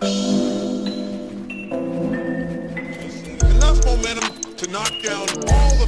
Enough momentum to knock down all the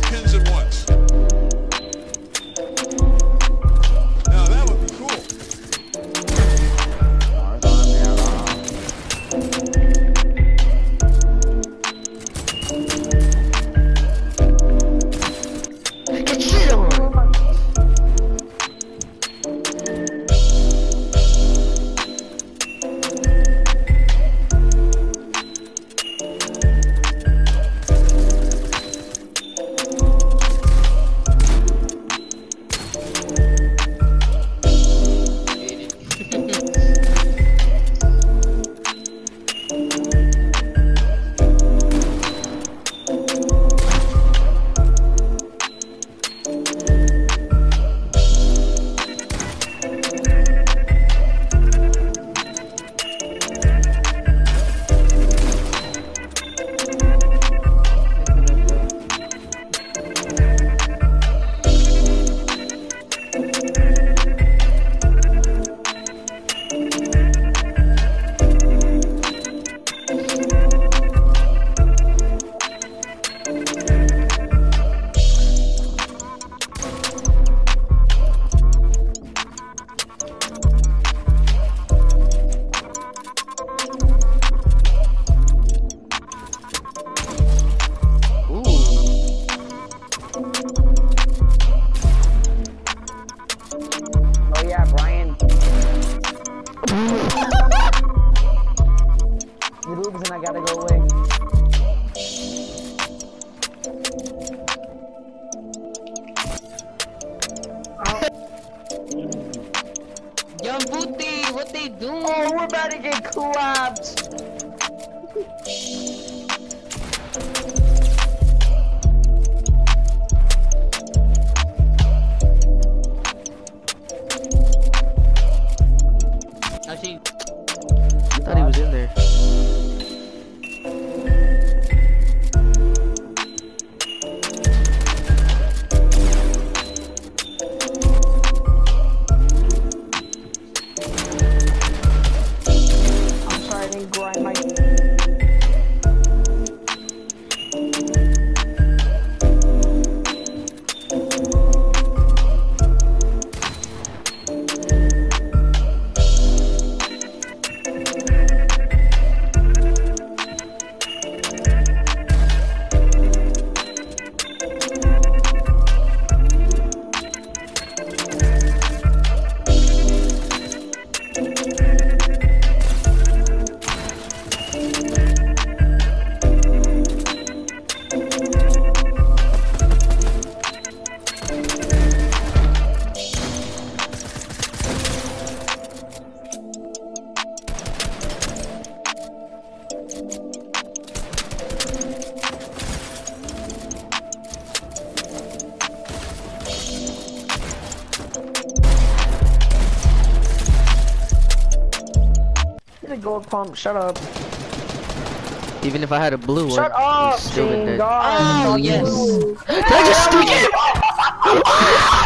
gotta go away. Young Booty, what they doing? Oh, we're about to get collapsed. Actually, I thought he was in there. Gold pump. Shut up. Even if I had a blue one, Shut up, still been dead. God. Oh, oh yes. Did I just